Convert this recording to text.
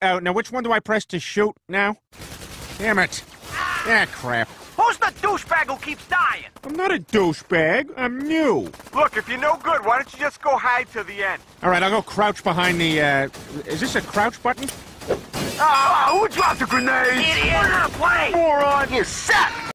Oh, now which one do I press to shoot now? Damn it. Ah, crap. Who's the douchebag who keeps dying? I'm not a douchebag. I'm new. Look, if you're no good, why don't you just go hide till the end? All right, I'll go crouch behind the, uh... Is this a crouch button? Ah, who dropped the grenade? Idiot! We're not Plane! Moron, you suck!